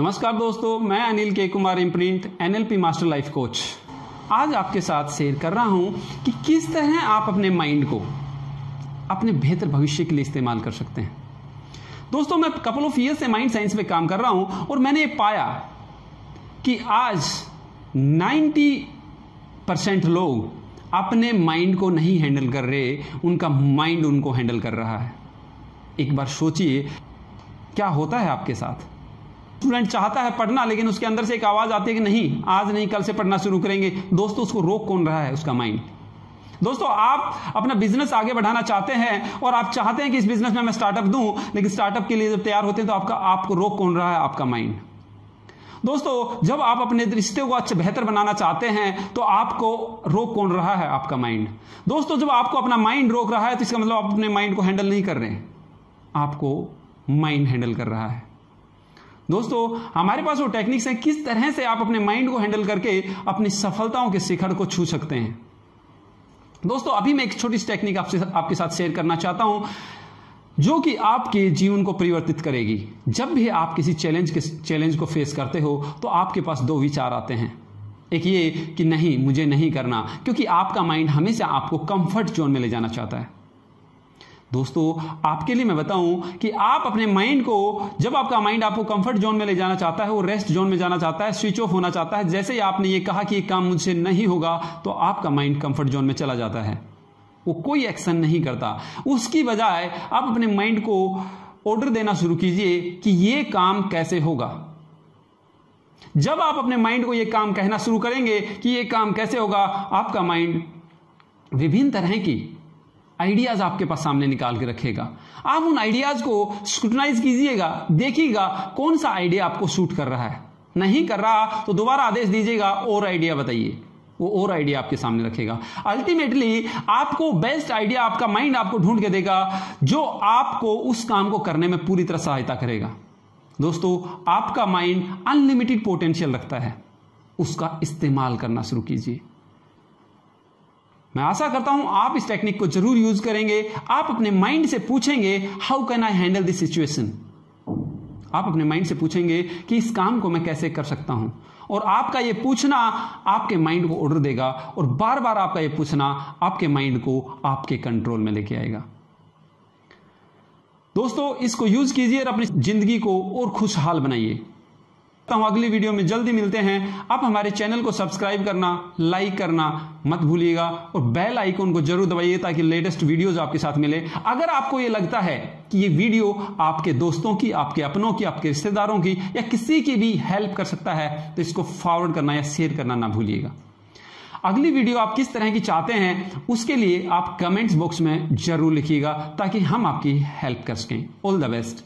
नमस्कार दोस्तों, मैं Anil K Kumar imprint NLP master life coach आज आपके साथ शेयर कर रहा हूँ कि किस तरह आप अपने माइंड को अपने बेहतर भविष्य के लिए इस्तेमाल कर सकते हैं। दोस्तों, मैं कपल ऑफ़ ईयर से माइंड साइंस पे काम कर रहा हूँ और मैंने पाया कि आज 90 परसेंट लोग अपने माइंड को नहीं हैंडल कर रहे, उनका माइंड उनको हैंडल कर रहा है। एक बार सोचिए, क्या होता है आपके साथ? स्टूडेंट चाहता है पढ़ना, लेकिन उसके अंदर से एक आवाज़ आती है कि नहीं, आज नहीं, कल से पढ़ना शुरू करेंगे। दोस्तों, उसको रोक कौन रहा है उसका माइंड दोस्तों, आप अपना बिज़नेस आगे बढ़ाना चाहते हैं और आप चाहते हैं कि इस बिज़नेस में मैं स्टार्टअप दूँ, लेकिन स्टार्टअप के लिए जब तैयार होते हैं तो आपका, आपको रोक कौन रहा है आपका माइंड दोस्तों, जब आप अपने रिश्ते को अच्छे, बेहतर बनाना चाहते हैं तो आपको रोक कौन रहा है आपका माइंड दोस्तों, जब आपको अपना माइंड रोक रहा है तो इसका मतलब आप अपने माइंड को हैंडल नहीं कर रहे हैं। आपको माइंड हैंडल कर रहा है। दोस्तों, हमारे पास वो टेक्निक्स हैं, किस तरह से आप अपने माइंड को हैंडल करके अपनी सफलताओं के शिखर को छू सकते हैं। दोस्तों, अभी मैं एक छोटी सी टेक्निक आपसे, आपके साथ शेयर करना चाहता हूँ, जो कि आपके जीवन को परिवर्तित करेगी। जब भी आप किसी चैलेंज के चैलेंज को फेस करते हो तो आपके पास दो विचार आते हैं। एक ये कि नहीं, मुझे नहीं करना, क्योंकि आपका माइंड हमेशा आपको कंफर्ट जोन में ले जाना चाहता है। दोस्तों, आपके लिए मैं बताऊँ कि आप अपने माइंड को, जब आपका माइंड आपको कंफर्ट जोन में ले जाना चाहता है, वो रेस्ट जोन में जाना चाहता है स्विच ऑफ़ होना चाहता है, जैसे ही आपने ये कहा कि ये काम मुझसे नहीं होगा तो आपका माइंड कंफर्ट जोन में चला जाता है। वो कोई एक्शन नहीं करता। उसकी बजाय आप अपने माइंड को ऑर्डर देना शुरू कीजिए कि ये काम कैसे होगा। जब आप अपने माइंड को ये काम कहना शुरू करेंगे कि ये काम कैसे होगा, आपका माइंड विभिन्न तरह की आइडियाज़ आपके पास सामने निकाल के रखेगा। आप उन आइडियाज़ को स्क्रूटनाइज कीजिएगा, देखिएगा कौन सा आइडिया आपको सूट कर रहा है। नहीं कर रहा तो दोबारा आदेश दीजिएगा, और आइडिया बताइए। वो और आइडिया आपके सामने रखेगा। अल्टीमेटली, आपको बेस्ट आइडिया आपका माइंड आपको ढूंढ के देगा, जो आपको उस काम को करने में पूरी तरह सहायता करेगा। दोस्तों, आपका माइंड अनलिमिटेड पोटेंशियल रखता है। उसका इस्तेमाल करना शुरू कीजिए। मैं आशा करता हूँ आप इस टेक्निक को ज़रूर यूज़ करेंगे। आप अपने माइंड से पूछेंगे how can I handle this situation आप अपने माइंड से पूछेंगे कि इस काम को मैं कैसे कर सकता हूँ। और आपका यह पूछना आपके माइंड को ऑर्डर देगा और बार बार आपका यह पूछना आपके माइंड को आपके कंट्रोल में लेके आएगा। दोस्तों, इसको यूज़ कीजिए और अपनी ज़िंदगी को और खुशहाल बनाइए। हूँ। अगली वीडियो में जल्दी मिलते हैं। आप हमारे चैनल को सब्सक्राइब करना, लाइक करना मत भूलिएगा और बेल आइकन को ज़रूर दबाइए ताकि लेटेस्ट वीडियोज़ आपके साथ मिले। अगर आपको ये लगता है कि ये वीडियो आपके दोस्तों की, आपके अपनों की, आपके रिश्तेदारों की या किसी की भी हेल्प कर सकता है तो इसको फॉरवर्ड करना या शेयर करना ना भूलिएगा। अगली वीडियो आप किस तरह की चाहते हैं, उसके लिए आप कमेंट्स बॉक्स में ज़रूर लिखिएगा ताकि हम आपकी हेल्प कर सकें। All the best.